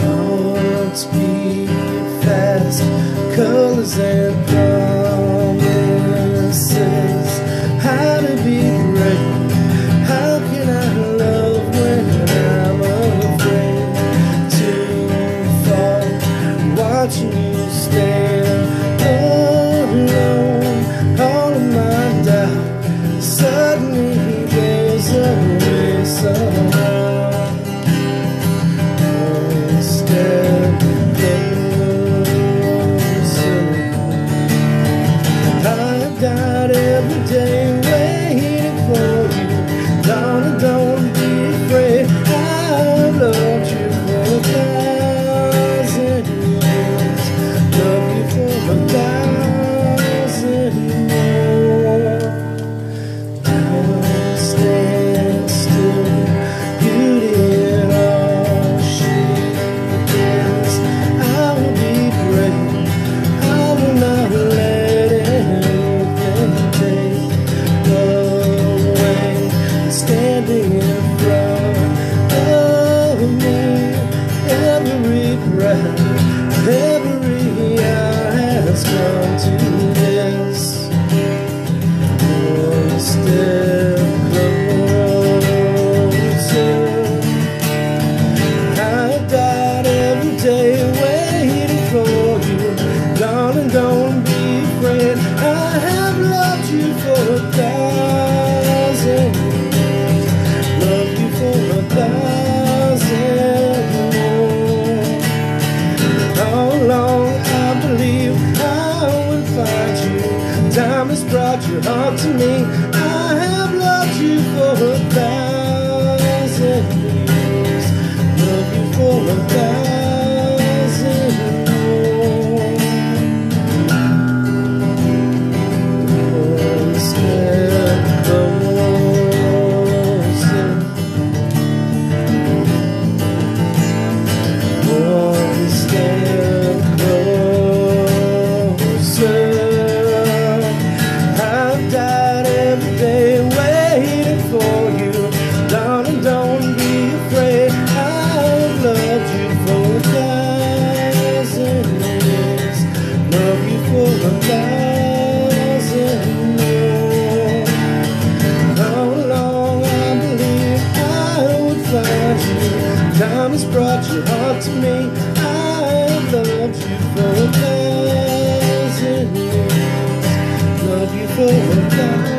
Hearts beat fast, colors and promises. How to be great? How can I love when I'm afraid to fall? Watching you stand. to this one step closer. I've died every day waiting for you, darling. Don't be afraid. I have loved you for that. up to me. promise brought your heart to me. I loved you for a thousand years. Love you for a thousand